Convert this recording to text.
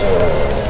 Música